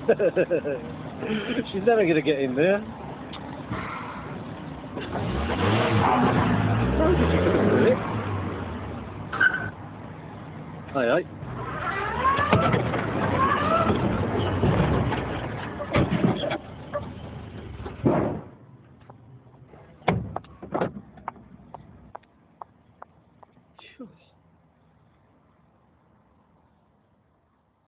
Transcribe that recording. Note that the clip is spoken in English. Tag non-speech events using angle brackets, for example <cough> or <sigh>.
<laughs> She's never going to get in there. Aye, aye. Sure.